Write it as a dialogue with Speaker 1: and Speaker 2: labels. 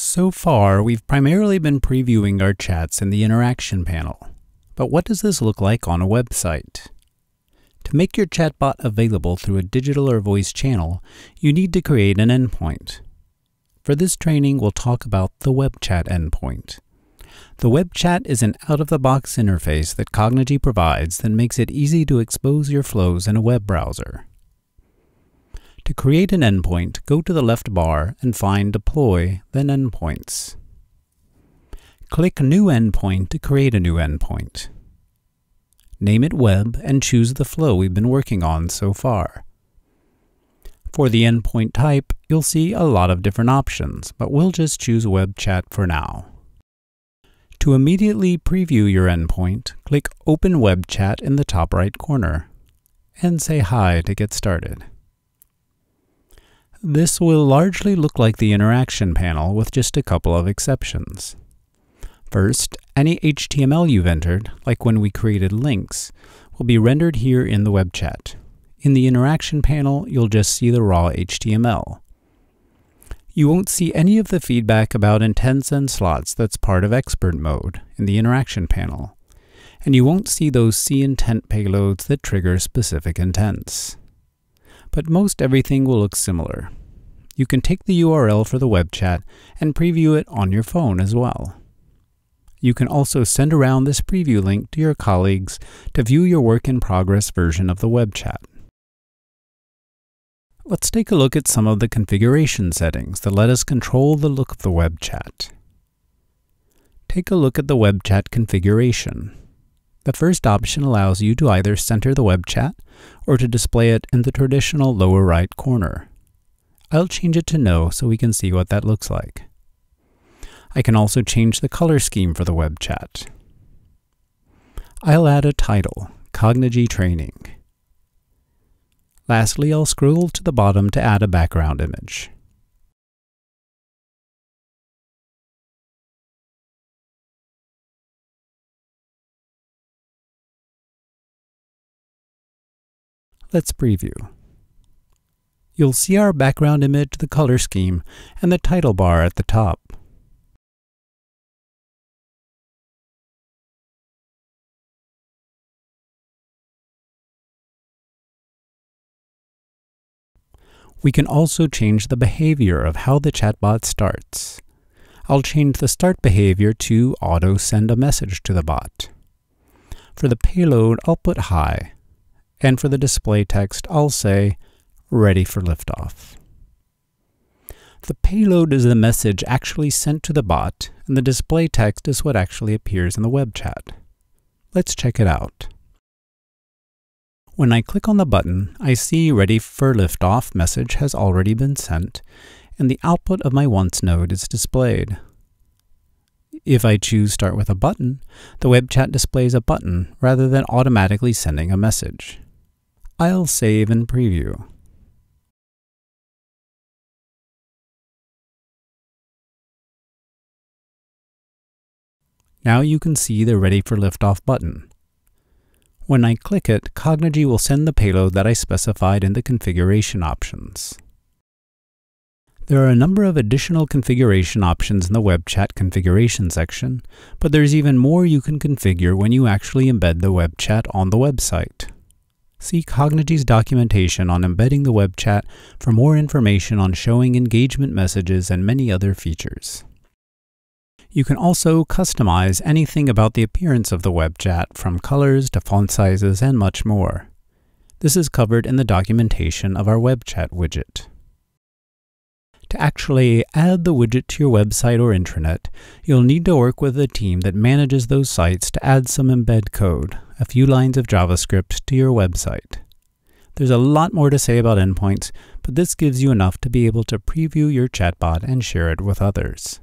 Speaker 1: So far, we've primarily been previewing our chats in the interaction panel. But what does this look like on a website? To make your chatbot available through a digital or voice channel, you need to create an endpoint. For this training, we'll talk about the web chat endpoint. The web chat is an out-of-the-box interface that Cognigy provides that makes it easy to expose your flows in a web browser. To create an endpoint, go to the left bar and find Deploy, then Endpoints. Click New Endpoint to create a new endpoint. Name it Web and choose the flow we've been working on so far. For the endpoint type, you'll see a lot of different options, but we'll just choose Web Chat for now. To immediately preview your endpoint, click Open Web Chat in the top right corner, and say Hi to get started. This will largely look like the interaction panel with just a couple of exceptions. First, any HTML you've entered, like when we created links, will be rendered here in the web chat. In the interaction panel, you'll just see the raw HTML. You won't see any of the feedback about intents and slots that's part of expert mode in the interaction panel. And you won't see those C intent payloads that trigger specific intents but most everything will look similar. You can take the URL for the web chat and preview it on your phone as well. You can also send around this preview link to your colleagues to view your work in progress version of the web chat. Let's take a look at some of the configuration settings that let us control the look of the web chat. Take a look at the web chat configuration. The first option allows you to either center the web chat or to display it in the traditional lower right corner. I'll change it to no so we can see what that looks like. I can also change the color scheme for the web chat. I'll add a title, Cognigy Training. Lastly, I'll scroll to the bottom to add a background image. Let's preview. You'll see our background image, the color scheme, and the title bar at the top. We can also change the behavior of how the chatbot starts. I'll change the start behavior to auto send a message to the bot. For the payload, I'll put hi and for the display text, I'll say, ready for liftoff. The payload is the message actually sent to the bot, and the display text is what actually appears in the web chat. Let's check it out. When I click on the button, I see Ready for Liftoff message has already been sent, and the output of my once node is displayed. If I choose Start with a button, the web chat displays a button rather than automatically sending a message. I'll save and preview. Now you can see the Ready for Liftoff button. When I click it, Cognigy will send the payload that I specified in the configuration options. There are a number of additional configuration options in the web chat configuration section, but there's even more you can configure when you actually embed the web chat on the website. See Cognigy's documentation on embedding the web chat for more information on showing engagement messages and many other features. You can also customize anything about the appearance of the web chat, from colors to font sizes and much more. This is covered in the documentation of our web chat widget. To actually add the widget to your website or intranet, you'll need to work with a team that manages those sites to add some embed code, a few lines of JavaScript to your website. There's a lot more to say about endpoints, but this gives you enough to be able to preview your chatbot and share it with others.